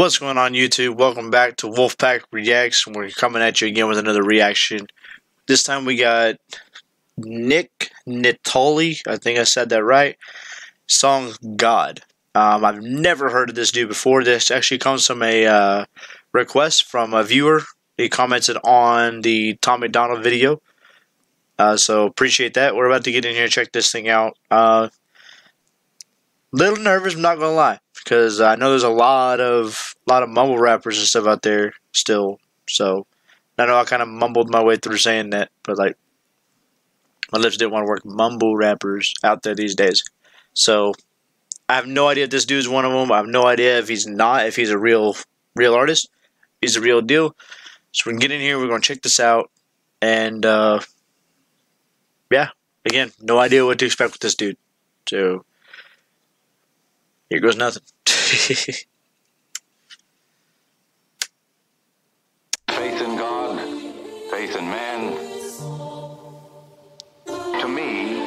What's going on YouTube? Welcome back to Wolfpack Reacts. We're coming at you again with another reaction. This time we got Nick Nittoli. I think I said that right. Song God. Um, I've never heard of this dude before. This actually comes from a uh, request from a viewer. He commented on the Tom McDonald video. Uh, so appreciate that. We're about to get in here and check this thing out. Uh, little nervous, I'm not gonna lie because I know there's a lot of lot of mumble rappers and stuff out there still. So I know I kind of mumbled my way through saying that, but like my lips didn't want to work. Mumble rappers out there these days. So I have no idea if this dude's one of them. I have no idea if he's not. If he's a real real artist, he's a real deal. So we can get in here. We're gonna check this out, and uh, yeah, again, no idea what to expect with this dude. So here goes nothing. Faith in God, faith in man. To me,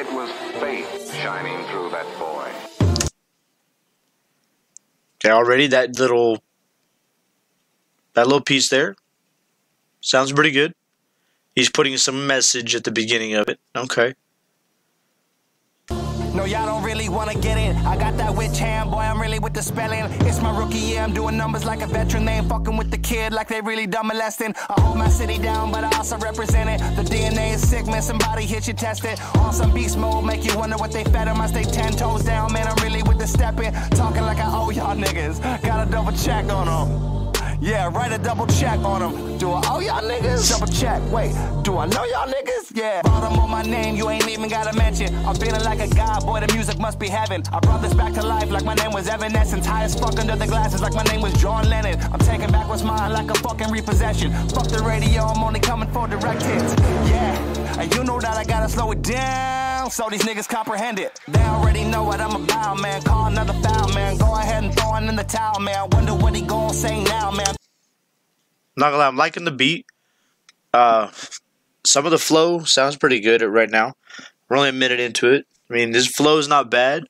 it was faith shining through that boy. Okay, already that little that little piece there sounds pretty good. He's putting some message at the beginning of it. Okay. No, y'all don't really wanna get in. I got that witch hand, boy. I'm really with the spelling. It's my rookie year. I'm doing numbers like a veteran. They ain't fucking with the kid like they really done molesting. I hold my city down, but I also represent it. The DNA is sick, man. Somebody hit you, test it. On some beast mode, make you wonder what they fed them. I stay ten toes down, man. I'm really with the stepping. Talking like I owe y'all niggas. Gotta double check on them. Yeah, write a double check on them. Do I owe y'all niggas? Double check. Wait, do I know y'all niggas? Yeah. Bottom on my name, you ain't even gotta mention. I'm feeling like a god, boy, the music must be heaven. I brought this back to life like my name was Evanescence. High as fuck under the glasses like my name was John Lennon. I'm taking back what's mine like a fucking repossession. Fuck the radio, I'm only coming for direct hits. Yeah, and you know that I gotta slow it down so these niggas comprehend it. They already know what I'm about, man. Call another foul, man. Go ahead and throw in the towel, man. Wonder what he gon' say now, man. Not gonna lie, I'm liking the beat. Uh, some of the flow sounds pretty good right now. We're only a minute into it. I mean, this flow is not bad.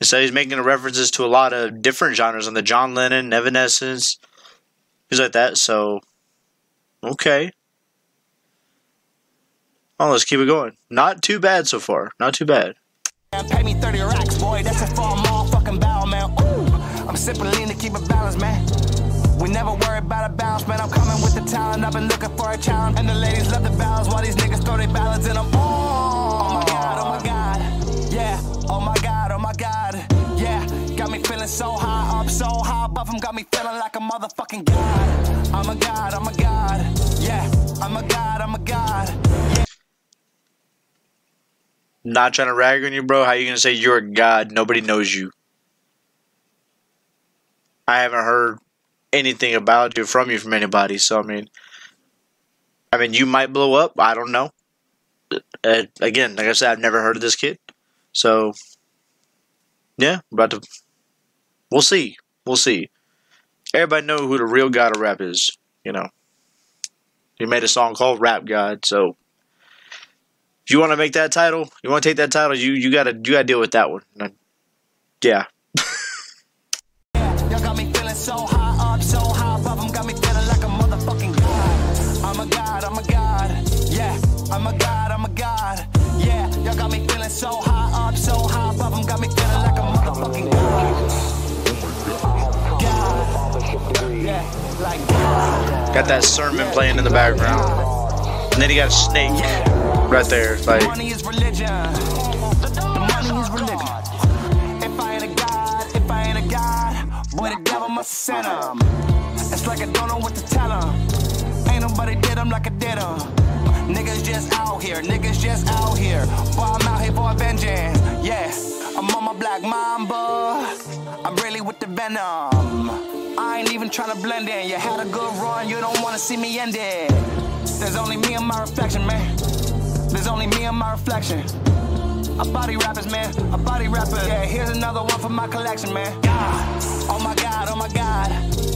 Instead, he's making references to a lot of different genres on the John Lennon, Evanescence, things like that. So, okay. Oh, let's keep it going. Not too bad so far. Not too bad. Pay me 30 racks, boy. That's bow, man. Ooh, I'm lean to keep man. We never worry about a bounce, man. I'm coming with the talent. I've been looking for a challenge. And the ladies love the balance while these niggas throw their ballads in them. Oh, oh my god, oh my god. Yeah, oh my god, oh my god. Yeah, got me feeling so high up, so high above them. Got me feeling like a motherfucking god. I'm a god, I'm a god. Not trying to rag on you, bro. How you gonna say you're a god? Nobody knows you. I haven't heard anything about you from you from anybody. So I mean, I mean, you might blow up. I don't know. Uh, again, like I said, I've never heard of this kid. So yeah, about to. We'll see. We'll see. Everybody know who the real god of rap is. You know, he made a song called Rap God. So you want to make that title, you want to take that title, you you gotta you gotta deal with that one. Yeah. Y'all got me feeling so high up, so high above them, got me feeling like a motherfucking god. I'm a god, I'm a god, yeah. I'm a god, I'm a god, yeah. Y'all got me feeling so high up, so high above them, got me feeling like a motherfucking god. God, yeah, like God. Got that sermon playing in the background. And then he got a snake right there. Like Money is religion. Money is religion. If I ain't a god, if I ain't a god, boy, the devil must send him. It's like I don't know what to tell him. Ain't nobody did him like I did him. Niggas just out here, niggas just out here. Boy, I'm out here for a vengeance. Yeah, I'm on my black mamba. I'm really with the venom. I ain't even trying to blend in. You had a good run, you don't wanna see me end it. There's only me and my reflection, man. And my reflection. I body rappers, man. I body rappers. Yeah, here's another one from my collection, man. God. Oh my god, oh my god.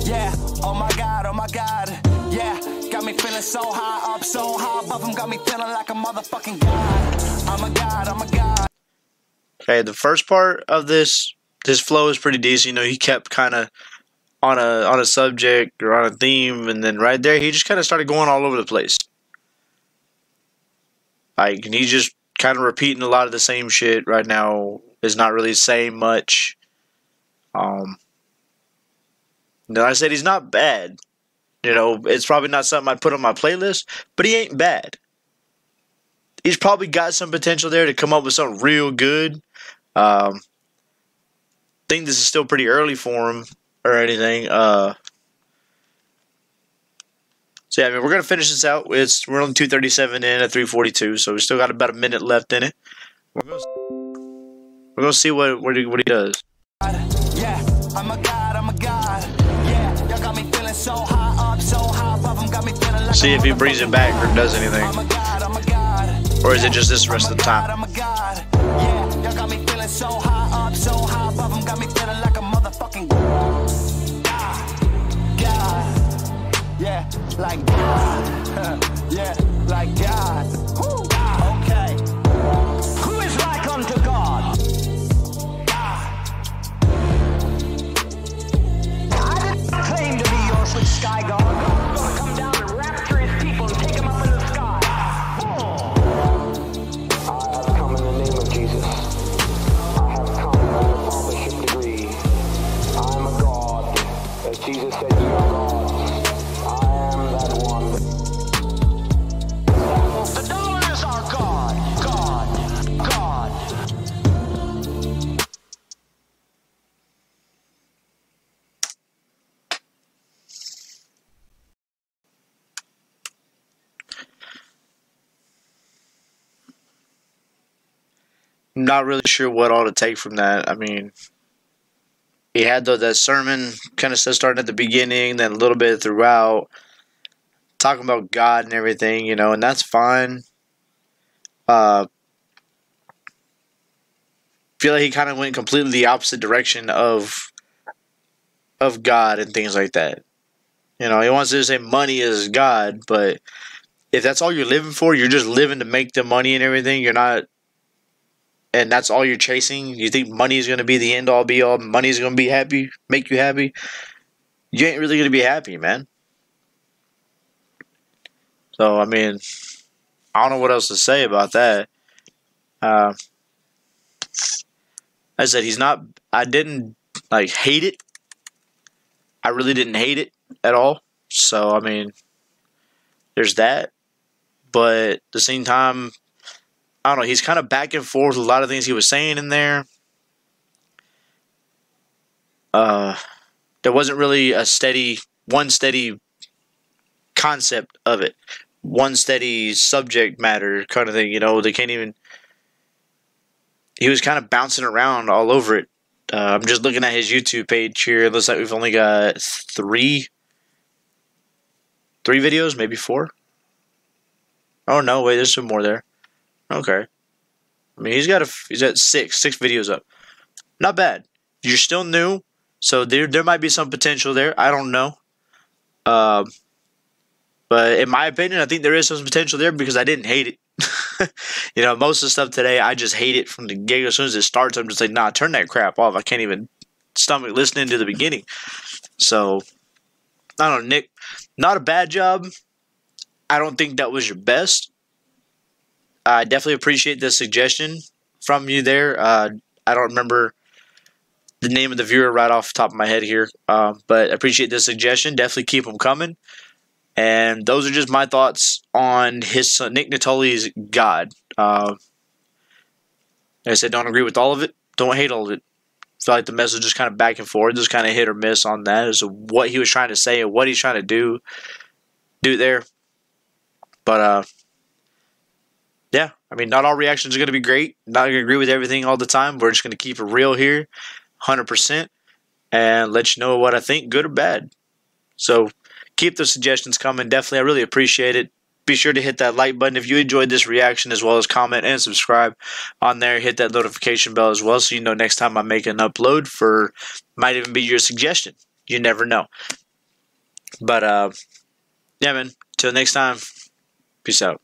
Yeah. Oh my god, oh my god. Yeah. Got me feeling so high up, so high above them. Got me feeling like a motherfucking god. I'm a god, I'm a god. okay, the first part of this this flow is pretty decent. You know, he kept kind of on a on a subject or on a theme, and then right there he just kind of started going all over the place. Like, he's just kind of repeating a lot of the same shit right now. Is not really saying much. Um, then I said he's not bad. You know, it's probably not something I put on my playlist, but he ain't bad. He's probably got some potential there to come up with something real good. Um, think this is still pretty early for him or anything. Uh, so yeah, I mean, we're gonna finish this out. It's we're only two thirty seven in at three forty two, so we still got about a minute left in it. We're gonna we're gonna see what what he, what he does. Yeah, I'm a god, I'm a god. Yeah, y'all got me feeling so high up, so high above got me feeling like See if he brings it back or does anything, a god, I'm a god. or is it just this rest of the time? Yeah, like God. Okay. Who is like unto God? Ah. I didn't claim to be your sky god. God's gonna come down and rapture his people and take them up in the sky. I have come in the name of Jesus. I have come on the fathership degree. I am a God. As Jesus said, not really sure what all to take from that. I mean, he had the that sermon kind of starting at the beginning, then a little bit throughout, talking about God and everything, you know, and that's fine. Uh, feel like he kind of went completely the opposite direction of of God and things like that. You know, he wants to say money is God, but if that's all you're living for, you're just living to make the money and everything. You're not and that's all you're chasing, you think money is going to be the end all be all, money is going to be happy, make you happy, you ain't really going to be happy, man. So, I mean, I don't know what else to say about that. Uh, I said he's not, I didn't like hate it. I really didn't hate it at all. So, I mean, there's that. But at the same time, I don't know. He's kind of back and forth with a lot of things he was saying in there. Uh, there wasn't really a steady, one steady concept of it, one steady subject matter kind of thing. You know, they can't even. He was kind of bouncing around all over it. Uh, I'm just looking at his YouTube page here. It looks like we've only got three, three videos, maybe four. Oh no! Wait, there's some more there. Okay. I mean, he's got a he's at six six videos up. Not bad. You're still new, so there there might be some potential there. I don't know. Um, but in my opinion, I think there is some potential there because I didn't hate it. you know, most of the stuff today, I just hate it from the get. As soon as it starts, I'm just like, nah, turn that crap off. I can't even stomach listening to the beginning. So, I don't know, Nick. Not a bad job. I don't think that was your best. I definitely appreciate the suggestion from you there. Uh, I don't remember the name of the viewer right off the top of my head here, um, but appreciate the suggestion. Definitely keep them coming. And those are just my thoughts on his son, Nick Nittoli's God. Uh, like I said, don't agree with all of it. Don't hate all of it. feel like the message is kind of back and forth, just kind of hit or miss on that as to what he was trying to say and what he's trying to do, do there. But uh, I mean, not all reactions are going to be great. Not going to agree with everything all the time. We're just going to keep it real here, 100%, and let you know what I think, good or bad. So keep the suggestions coming. Definitely, I really appreciate it. Be sure to hit that like button if you enjoyed this reaction, as well as comment and subscribe on there. Hit that notification bell as well, so you know next time I make an upload for might even be your suggestion. You never know. But uh, yeah, man. Till next time. Peace out.